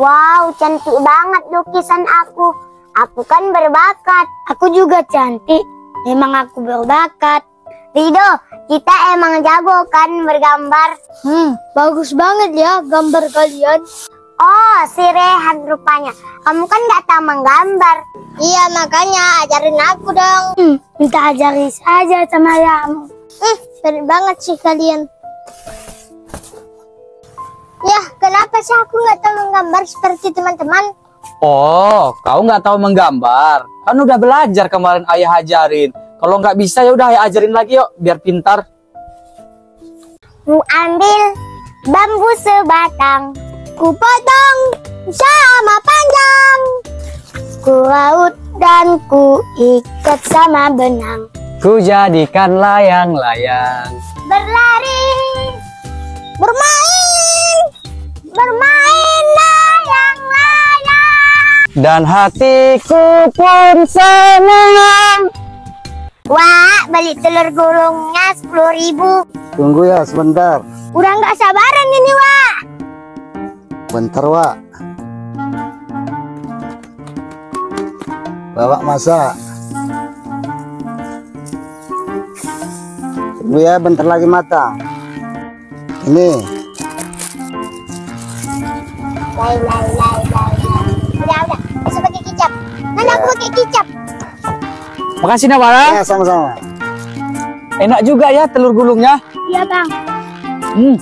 Wow, cantik banget lukisan aku. Aku kan berbakat. Aku juga cantik. Memang aku berbakat. Rido, kita emang jago kan bergambar. Hmm, bagus banget ya gambar kalian. Oh, si Rehan rupanya. Kamu kan gak tahu menggambar. Iya, makanya ajarin aku dong. Hmm, minta ajari saja sama kamu. Eh, sering banget sih kalian. Sih aku nggak tahu menggambar seperti teman-teman? Oh, kau nggak tahu menggambar? Kan udah belajar kemarin ayah ajarin. Kalau nggak bisa ya udah ayah ajarin lagi yuk, biar pintar. Ku ambil bambu sebatang, ku potong sama panjang, ku raut dan ku ikat sama benang. Ku jadikan layang-layang. Berlari, bermain, Dan hatiku pun senang. Wah, beli telur gulungnya sepuluh ribu. Tunggu ya sebentar. Udah nggak sabaran ini, Wak. Bentar, Wak. Bawa masak. Tunggu ya, bentar lagi matang. Ini. Lai, lai, lai, lai, lai. Udah, udah. Bisa pakai kicap. Mana aku pakai kicap? Makasih Nawara. Ya, sama-sama. Enak juga ya telur gulungnya. Iya, Bang. Hmm,